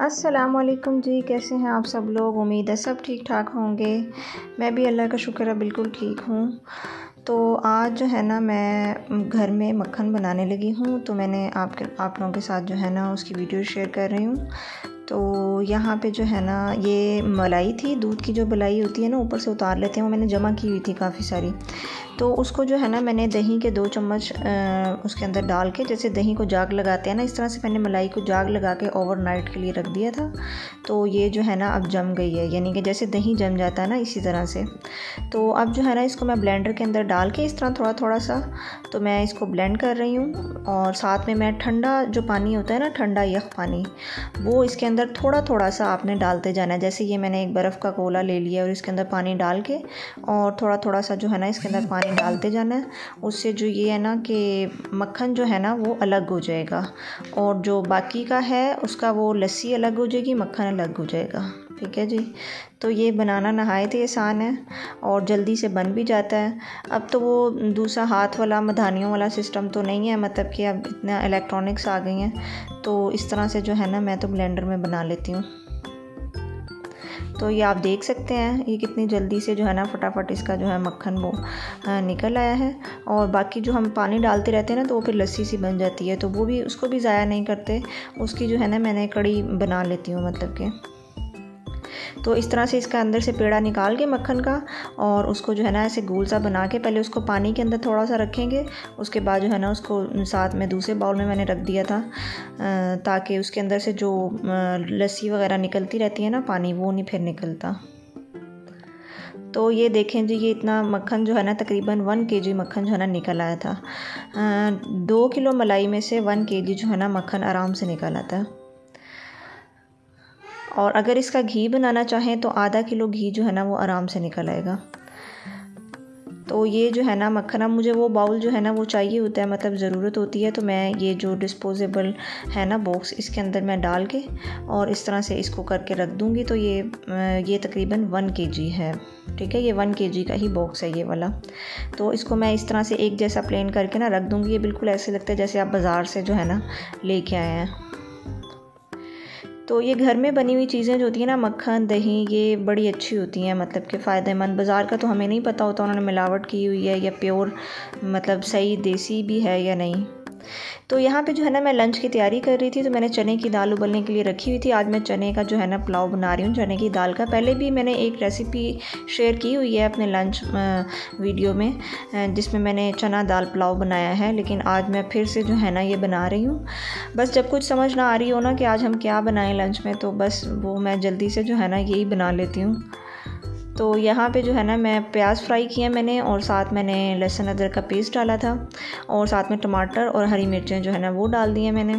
असलकुम जी, कैसे हैं आप सब लोग? उम्मीद है सब ठीक ठाक होंगे। मैं भी अल्लाह का शुक्र है, बिल्कुल ठीक हूँ। तो आज जो है ना, मैं घर में मक्खन बनाने लगी हूँ तो मैंने आपके, आप लोगों के साथ जो है ना, उसकी वीडियो शेयर कर रही हूँ। तो यहाँ पे जो है ना, ये मलाई थी, दूध की जो मलाई होती है ना, ऊपर से उतार लेते हैं, वो मैंने जमा की हुई थी काफ़ी सारी। तो उसको जो है ना, मैंने दही के दो चम्मच उसके अंदर डाल के, जैसे दही को जाग लगाते हैं ना, इस तरह से मैंने मलाई को जाग लगा के ओवरनाइट के लिए रख दिया था। तो ये जो है ना, अब जम गई है, यानी कि जैसे दही जम जाता है ना, इसी तरह से। तो अब जो है ना, इसको मैं ब्लेंडर के अंदर डाल के, इस तरह थोड़ा थोड़ा सा तो मैं इसको ब्लेंड कर रही हूँ, और साथ में मैं ठंडा जो पानी होता है ना, ठंडा यख पानी, वो इसके अंदर थोड़ा थोड़ा सा आपने डालते जाना है। जैसे ये मैंने एक बर्फ़ का गोला ले लिया और इसके अंदर पानी डाल के और थोड़ा थोड़ा सा जो है ना इसके अंदर पानी डालते जाना है। उससे जो ये है ना कि मक्खन जो है ना वो अलग हो जाएगा और जो बाकी का है उसका वो लस्सी अलग हो जाएगी, मक्खन अलग हो जाएगा। ठीक है जी। तो ये बनाना नहायत ही आसान है और जल्दी से बन भी जाता है। अब तो वो दूसरा हाथ वाला, मधानियों वाला सिस्टम तो नहीं है मतलब कि अब इतना इलेक्ट्रॉनिक्स आ गई हैं। तो इस तरह से जो है ना, मैं तो ब्लेंडर में बना लेती हूँ। तो ये आप देख सकते हैं, ये कितनी जल्दी से जो है ना, फटाफट इसका जो है मक्खन वो निकल आया है। और बाकी जो हम पानी डालते रहते हैं ना तो वो फिर लस्सी सी बन जाती है। तो वो भी, उसको भी ज़ाया नहीं करते। उसकी जो है ना, मैंने कड़ी बना लेती हूँ मतलब कि। तो इस तरह से इसका अंदर से पेड़ा निकाल के मक्खन का और उसको जो है ना ऐसे गोल सा बना के पहले उसको पानी के अंदर थोड़ा सा रखेंगे। उसके बाद जो है ना उसको साथ में दूसरे बाउल में मैंने रख दिया था ताकि उसके अंदर से जो लस्सी वगैरह निकलती रहती है ना पानी, वो नहीं फिर निकलता। तो ये देखें जी, ये इतना मक्खन जो है ना तकरीबन वन के जी मक्खन जो है ना निकल आया था। दो किलो मलाई में से वन के जी जो है ना मक्खन आराम से निकल आता। है और अगर इसका घी बनाना चाहें तो आधा किलो घी जो है ना वो आराम से निकल आएगा। तो ये जो है ना मक्खन, अब मुझे वो बाउल जो है ना वो चाहिए होता है मतलब ज़रूरत होती है तो मैं ये जो डिस्पोजेबल है ना बॉक्स इसके अंदर मैं डाल के और इस तरह से इसको करके रख दूँगी। तो ये ये तकरीबन वन के जी है, ठीक है? ये वन के जी का ही बॉक्स है ये वाला। तो इसको मैं इस तरह से एक जैसा प्लेन करके ना रख दूँगी। ये बिल्कुल ऐसे लगता है जैसे आप बाज़ार से जो है ना लेके आए हैं। तो ये घर में बनी हुई चीज़ें जो होती हैं ना, मक्खन, दही, ये बड़ी अच्छी होती हैं मतलब कि फ़ायदेमंद। बाज़ार का तो हमें नहीं पता होता उन्होंने मिलावट की हुई है या प्योर मतलब सही देसी भी है या नहीं। तो यहाँ पे जो है ना, मैं लंच की तैयारी कर रही थी तो मैंने चने की दाल उबलने के लिए रखी हुई थी। आज मैं चने का जो है ना, पुलाव बना रही हूँ, चने की दाल का। पहले भी मैंने एक रेसिपी शेयर की हुई है अपने लंच वीडियो में जिसमें मैंने चना दाल पुलाव बनाया है, लेकिन आज मैं फिर से जो है ना, ये बना रही हूँ। बस जब कुछ समझ ना आ रही हो ना कि आज हम क्या बनाएँ लंच में तो बस वो मैं जल्दी से जो है ना, यही बना लेती हूँ। तो यहाँ पे जो है ना, मैं प्याज फ्राई किया मैंने और साथ मैंने लहसुन अदरक का पेस्ट डाला था और साथ में टमाटर और हरी मिर्चें जो है ना, वो डाल दिए मैंने।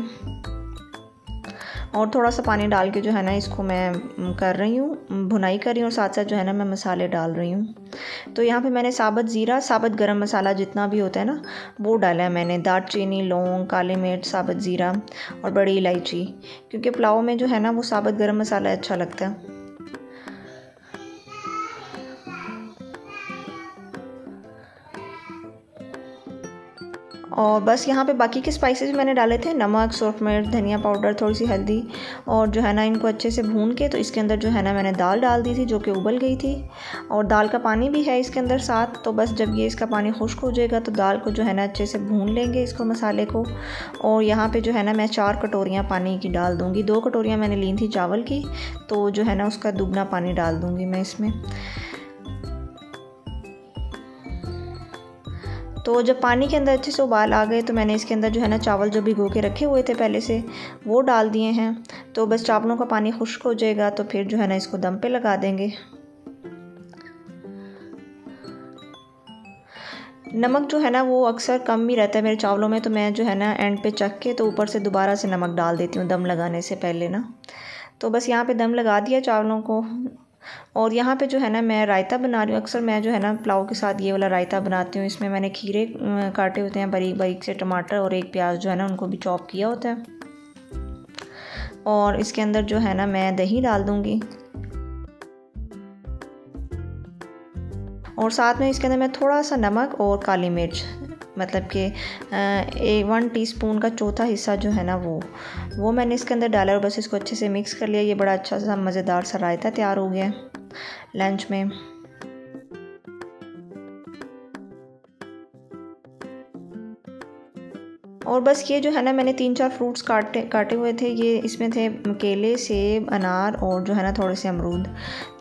और थोड़ा सा पानी डाल के जो है ना, इसको मैं कर रही हूँ, भुनाई कर रही हूँ और साथ साथ जो है ना, मैं मसाले डाल रही हूँ। तो यहाँ पे मैंने साबुत ज़ीरा, साबुत गरम मसाला जितना भी होता है ना, वो डाला है मैंने। दालचीनी, लौंग, काली मिर्च, साबुत ज़ीरा और बड़ी इलायची, क्योंकि पुलाव में जो है ना, वो साबुत गर्म मसाला अच्छा लगता है। और बस यहाँ पे बाकी के स्पाइसेस मैंने डाले थे, नमक सुरख मिर्च धनिया पाउडर थोड़ी सी हल्दी और जो है ना इनको अच्छे से भून के तो इसके अंदर जो है ना मैंने दाल डाल दी थी जो कि उबल गई थी और दाल का पानी भी है इसके अंदर साथ तो बस जब ये इसका पानी खुश्क हो जाएगा तो दाल को जो है ना अच्छे से भून लेंगे इसको मसाले को और यहाँ पर जो है ना मैं चार कटोरियाँ पानी की डाल दूँगी, दो कटोरियाँ मैंने ली थी चावल की तो जो है ना उसका दुगना पानी डाल दूँगी मैं इसमें। तो जब पानी के अंदर अच्छे से उबाल आ गए तो मैंने इसके अंदर जो है ना चावल जो भिगो के रखे हुए थे पहले से, वो डाल दिए हैं। तो बस चावलों का पानी खुश्क हो जाएगा तो फिर जो है ना इसको दम पे लगा देंगे। नमक जो है ना, वो अक्सर कम ही रहता है मेरे चावलों में तो मैं जो है ना एंड पे चख के तो ऊपर से दोबारा से नमक डाल देती हूँ दम लगाने से पहले ना। तो बस यहाँ पे दम लगा दिया चावलों को और यहाँ पे जो है ना मैं रायता बना रही हूँ। अक्सर मैं जो है ना पुलाव के साथ ये वाला रायता बनाती हूँ। इसमें मैंने खीरे काटे होते हैं, बारीक बारीक से टमाटर और एक प्याज जो है ना उनको भी चॉप किया होता है। और इसके अंदर जो है ना मैं दही डाल दूँगी। और साथ में इसके अंदर मैं थोड़ा सा नमक और काली मिर्च मतलब कि ए वन टीस्पून का चौथा हिस्सा जो है ना वो वो मैंने इसके अंदर डाला और बस इसको अच्छे से मिक्स कर लिया। ये बड़ा अच्छा सा मज़ेदार सा रायता तैयार हो गया लंच में। और बस ये जो है ना, मैंने तीन चार फ्रूट्स काटे काटे हुए थे। ये इसमें थे केले, सेब, अनार और जो है ना, थोड़े से अमरूद।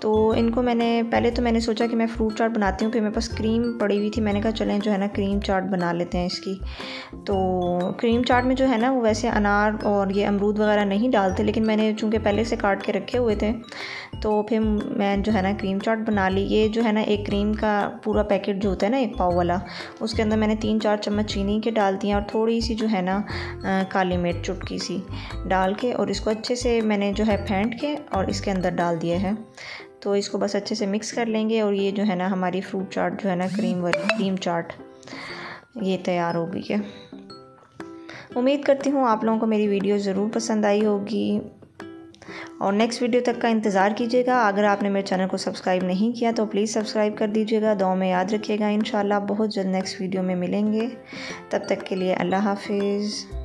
तो इनको मैंने, पहले तो मैंने सोचा कि मैं फ्रूट चाट बनाती हूँ, फिर मेरे पास क्रीम पड़ी हुई थी। मैंने कहा, चलें, जो है ना क्रीम चाट बना लेते हैं इसकी। तो क्रीम चाट में जो है ना, वो वैसे अनार और ये अमरूद वगैरह नहीं डालते, लेकिन मैंने चूँकि पहले से काट के रखे हुए थे तो फिर मैं जो है ना क्रीम चाट बना ली। ये जो है ना, एक क्रीम का पूरा पैकेट जो होता है ना, एक पाव वाला, उसके अंदर मैंने तीन चार चम्मच चीनी के डाल दिए और थोड़ी सी जो है ना काली मिर्च चुटकी सी डाल के और इसको अच्छे से मैंने जो है फेंट के और इसके अंदर डाल दिया है। तो इसको बस अच्छे से मिक्स कर लेंगे और ये जो है ना, हमारी फ्रूट चाट जो है ना, क्रीम वाली, क्रीम चाट, ये तैयार हो गई है। उम्मीद करती हूँ आप लोगों को मेरी वीडियो ज़रूर पसंद आई होगी। और नेक्स्ट वीडियो तक का इंतज़ार कीजिएगा। अगर आपने मेरे चैनल को सब्सक्राइब नहीं किया तो प्लीज़ सब्सक्राइब कर दीजिएगा। दो में याद रखिएगा। इन बहुत जल्द नेक्स्ट वीडियो में मिलेंगे। तब तक के लिए अल्लाह हाफिज़।